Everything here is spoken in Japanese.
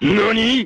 何？